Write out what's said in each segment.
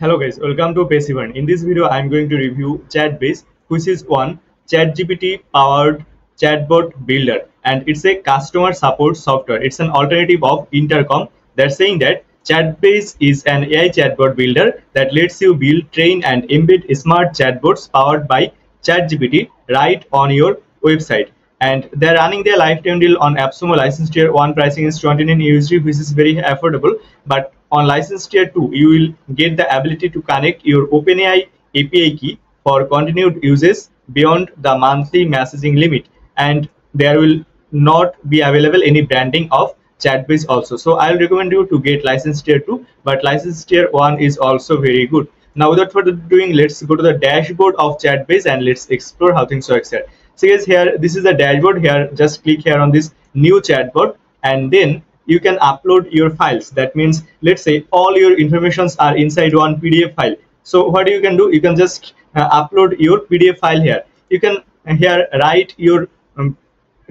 Hello guys, welcome to Passivern In this video, I'm going to review ChatBase, which is one ChatGPT powered chatbot builder, and it's a customer support software. It's an alternative of Intercom. They're saying that ChatBase is an AI chatbot builder that lets you build, train, and embed smart chatbots powered by ChatGPT right on your website. And they're running their lifetime deal on AppSumo license tier 1 pricing is 29 USD, which is very affordable. But on license tier 2 you will get the ability to connect your OpenAI API key for continued uses beyond the monthly messaging limit. And there will not be available any branding of chatbase also. So i'll recommend you to get license tier 2 but license tier 1 is also very good. Now without further doing let's go to the dashboard of chatbase and let's explore how things work here. So guys here this is the dashboard here. Just click here on this new chatbot and then you can upload your files. That means let's say all your informations are inside one pdf file. So what you can do you can just uh, upload your pdf file here. You can uh, here write your um,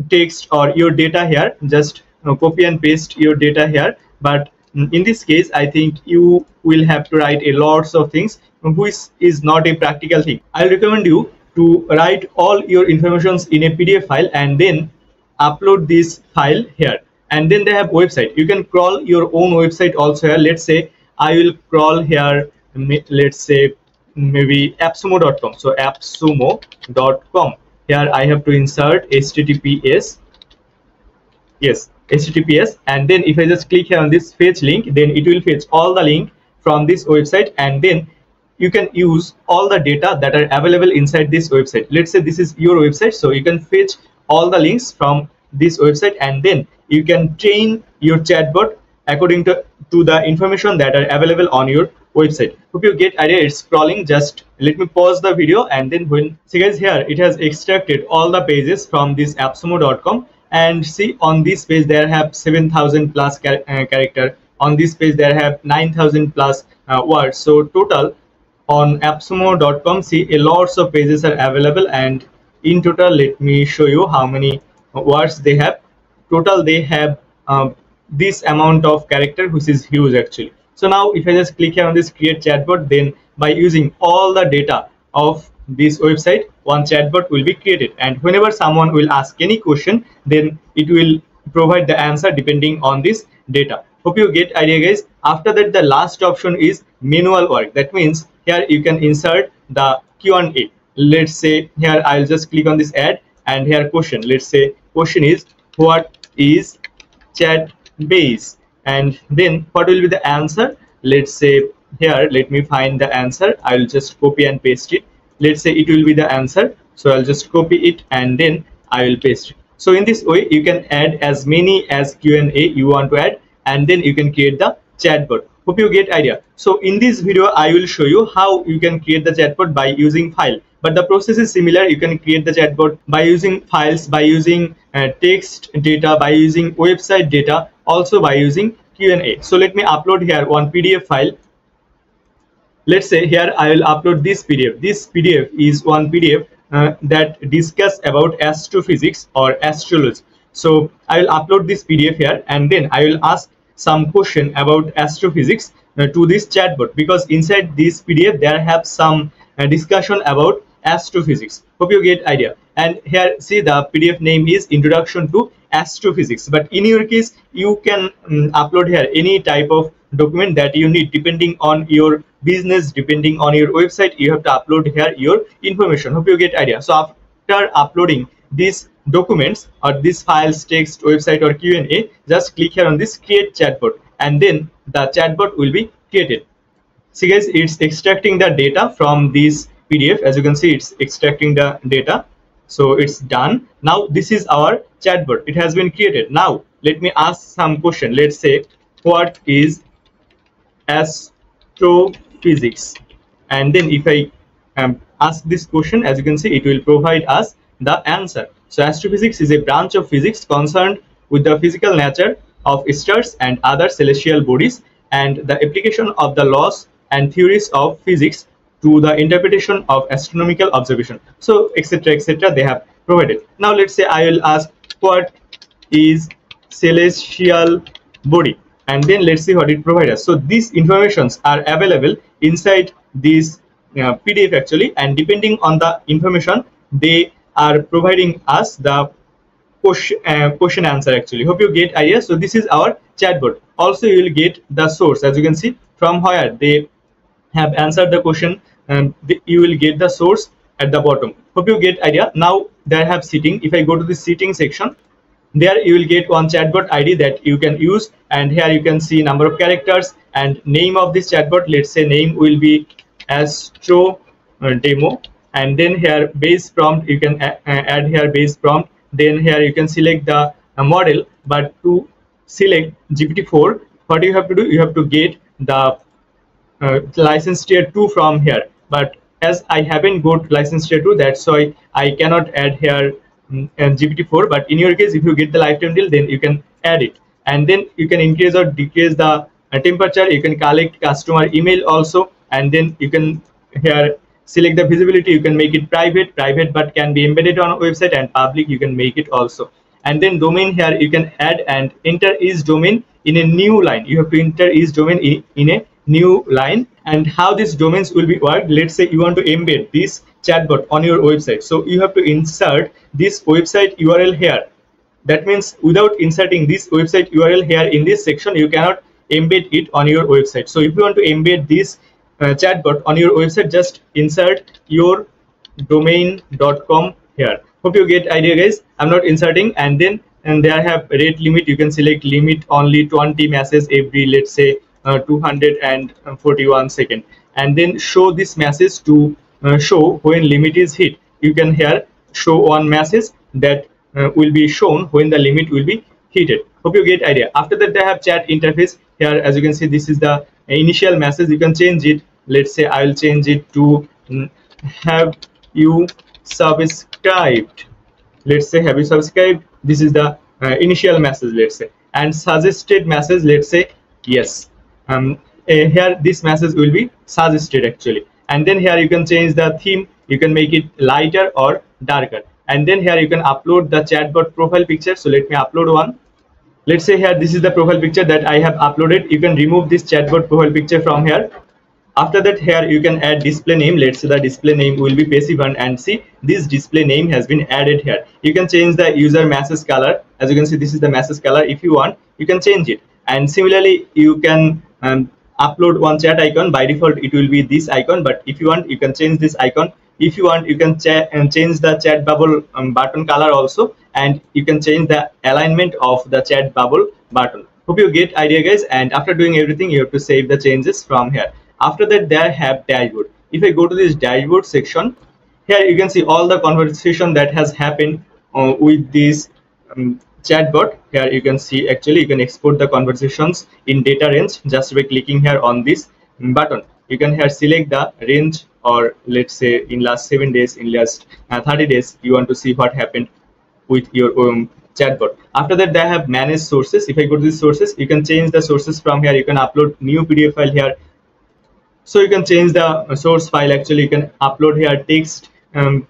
text or your data here. Just uh, copy and paste your data here. But mm, in this case i think you will have to write a lots of things which is not a practical thing. I'll recommend you to write all your informations in a pdf file and then upload this file here and then they have website. You can crawl your own website also here. Let's say i will crawl here let's say maybe appsumo.com so appsumo.com here i have to insert https yes https and then if i just click here on this fetch link then it will fetch all the link from this website. And then you can use all the data that are available inside this website. Let's say this is your website. So you can fetch all the links from this website. And then you can train your chatbot according to, to the information that are available on your website. Hope you get idea. It's scrolling just let me pause the video and then when see guys here it has extracted all the pages from this appsumo.com and see on this page there have 7000 plus char uh, character. On this page there have 9000 plus uh, words. So total on appsumo.com see a lots of pages are available and in total let me show you how many words they have total they have um, this amount of character which is huge actually. So now if i just click here on this create chatbot then by using all the data of this website one chatbot will be created. And whenever someone will ask any question then it will provide the answer depending on this data. Hope you get idea guys. After that the last option is manual work. That means here you can insert the q&a let's say here i'll just click on this add and here question. Let's say question is what is chat base. And then what will be the answer? Let's say here let me find the answer. I will just copy and paste it. Let's say it will be the answer. So i'll just copy it and then i will paste it. So in this way you can add as many as q&a you want to add and then you can create the chatbot. Hope you get idea. So in this video i will show you how you can create the chatbot by using file but the process is similar. You can create the chatbot by using files by using uh, text data by using website data also by using Q&A so let me upload here one PDF file. Let's say here I will upload this PDF this PDF is one PDF uh, that discuss about astrophysics or astrology. So I will upload this PDF here and then I will ask some question about astrophysics uh, to this chatbot because inside this PDF there have some uh, discussion about astrophysics. Hope you get idea. And here see the pdf name is introduction to astrophysics. But in your case you can um, upload here any type of document that you need depending on your business depending on your website you have to upload here your information. Hope you get idea. So after uploading these documents or these files text website or q&a just click here on this create chatbot and then the chatbot will be created. See guys it's extracting the data from this pdf as you can see it's extracting the data. So it's done. Now this is our chatbot. It has been created. Now let me ask some question. Let's say what is astrophysics? And then if i um, ask this question as you can see it will provide us the answer. So astrophysics is a branch of physics concerned with the physical nature of stars and other celestial bodies and the application of the laws and theories of physics to the interpretation of astronomical observation. So etc etc they have provided. Now let's say i will ask what is celestial body? And then let's see what it provides us. So these informations are available inside this uh, pdf actually. And depending on the information they are providing us the question, uh, question answer actually. Hope you get idea. So this is our chatbot. Also you will get the source. As you can see from where they have answered the question and the, you will get the source at the bottom. Hope you get idea. Now they have seating if i go to the seating section there you will get one chatbot id that you can use. And here you can see number of characters and name of this chatbot. Let's say name will be astro uh, demo. And then here base prompt you can add here base prompt. Then here you can select the uh, model. But to select gpt-4 what you have to do you have to get the uh, license tier 2 from here. But as i haven't got license tier 2 that's why i cannot add here um, gpt-4 but in your case if you get the lifetime deal then you can add it. And then you can increase or decrease the uh, temperature. You can collect customer email also. And then you can here select the visibility. You can make it private private but can be embedded on a website and public you can make it also. And then domain here you can add and enter each domain in a new line. You have to enter each domain in, in a new line and how these domains will be worked. Let's say you want to embed this chatbot on your website. So you have to insert this website url here. That means without inserting this website url here in this section you cannot embed it on your website. So if you want to embed this uh, chatbot on your website just insert your domain.com here. Hope you get idea guys. I'm not inserting. And then and there have rate limit. You can select limit only 20 messages every let's say 241 second. And then show this message to uh, show when limit is hit. You can here show one message that uh, will be shown when the limit will be hit hope you get idea. After that they have chat interface. Here as you can see this is the initial message. You can change it. Let's say i'll change it to mm, have you subscribed. Let's say have you subscribed? This is the uh, initial message let's say. And suggested message let's say yes um uh, here this message will be suggested actually. And then here you can change the theme. You can make it lighter or darker. And then here you can upload the chatbot profile picture. So let me upload one. Let's say here this is the profile picture that i have uploaded. You can remove this chatbot profile picture from here. After that here you can add display name. Let's say the display name will be passive and see this display name has been added here. You can change the user message color. As you can see this is the message color. If you want you can change it. And similarly you can um, upload one chat icon. By default it will be this icon but if you want you can change this icon. If you want you can and um, change the chat bubble um, button color also and you can change the alignment of the chat bubble button. Hope you get idea guys and after doing everything you have to save the changes from here. After that they have dashboard. If i go to this dashboard section here you can see all the conversation that has happened uh, with this um, chatbot. Here you can see actually you can export the conversations in data range. Just by clicking here on this button you can here select the range or let's say in last seven days in last uh, 30 days you want to see what happened with your um, chatbot. After that they have managed sources. If i go to the sources you can change the sources from here. You can upload new pdf file here. So you can change the source file. Actually you can upload here text um,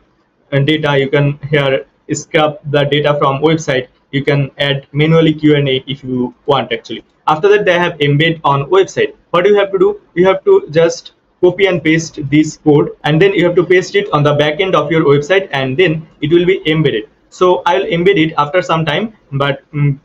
and data. You can here scrap the data from website you can add manually Q&A if you want actually. After that they have embed on website. What you have to do you have to just copy and paste this code and then you have to paste it on the back end of your website and then it will be embedded. So i'll embed it after some time but um,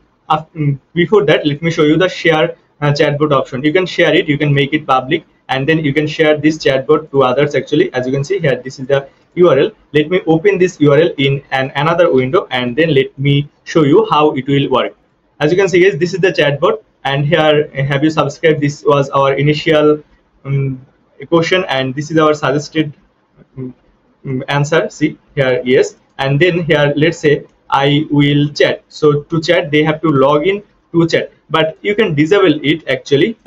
before that let me show you the share uh, chatbot option. You can share it you can make it public and then you can share this chatbot to others actually. As you can see here this is the url. Let me open this url in an another window and then let me show you how it will work. As you can see guys this is the chatbot and here have you subscribed? This was our initial um, question and this is our suggested um, answer. See here yes. And then here let's say i will chat. So to chat they have to log in to chat. But you can disable it actually.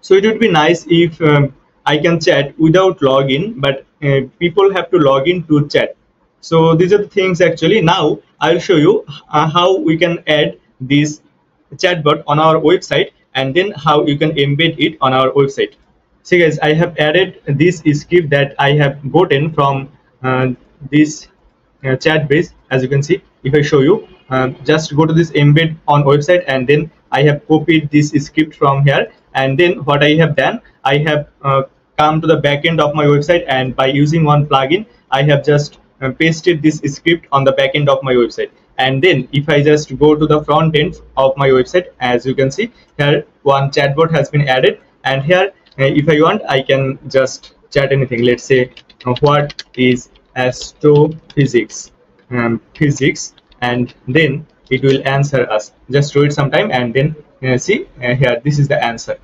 So it would be nice if um, I can chat without login, but uh, people have to log in to chat. So these are the things actually. Now I'll show you uh, how we can add this chatbot on our website and then how you can embed it on our website. So guys, I have added this script that I have gotten from uh, this uh, Chatbase. As you can see, if I show you, uh, just go to this embed on website and then I have copied this script from here and then what I have done I have uh, come to the backend of my website and by using one plugin I have just uh, pasted this script on the backend of my website. And then if I just go to the front end of my website as you can see here one chatbot has been added. And here uh, if I want I can just chat anything. Let's say uh, what is astrophysics? Um, physics. And then it will answer us. Just wait some time and then uh, see uh, here this is the answer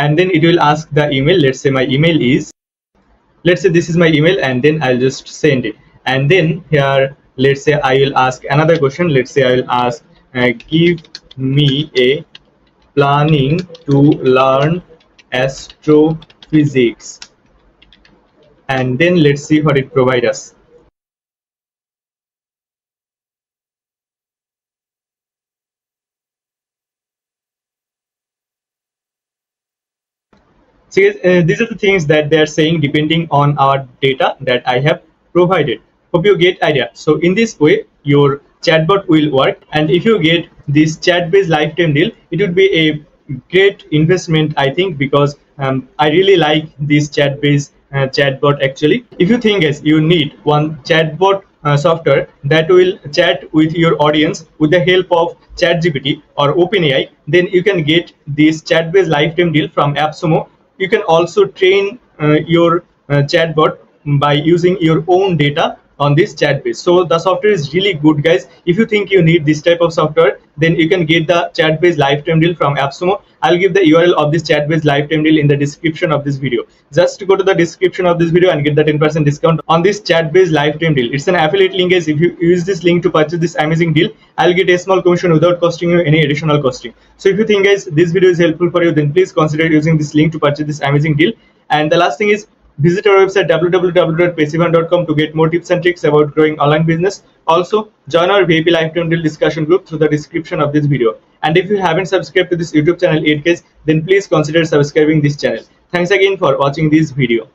and then it will ask the email. Let's say my email is let's say this is my email and then I'll just send it. And then here let's say I will ask another question. Let's say I will ask uh, give me a planning to learn astrophysics. And then let's see what it provides us So uh, these are the things that they are saying depending on our data that I have provided. Hope you get idea. So in this way, your chatbot will work. And if you get this Chatbase lifetime deal, it would be a great investment, I think, because um, I really like this Chatbase uh, chatbot actually. If you think as you need one chatbot uh, software that will chat with your audience with the help of ChatGPT or OpenAI, then you can get this Chatbase lifetime deal from AppSumo you can also train uh, your uh, chatbot by using your own data on this Chatbase. So the software is really good guys. If you think you need this type of software then you can get the Chatbase lifetime deal from appsumo i'll give the url of this Chatbase lifetime deal in the description of this video. Just go to the description of this video and get the 10 percent discount on this Chatbase lifetime deal it's an affiliate link guys. If you use this link to purchase this amazing deal i'll get a small commission without costing you any additional costing. So if you think guys this video is helpful for you then please consider using this link to purchase this amazing deal. And the last thing is Visit our website www.passivern.com to get more tips and tricks about growing online business. Also, join our VIP Lifetime Deal discussion group through the description of this video. And if you haven't subscribed to this YouTube channel yet, guys, then please consider subscribing this channel. Thanks again for watching this video.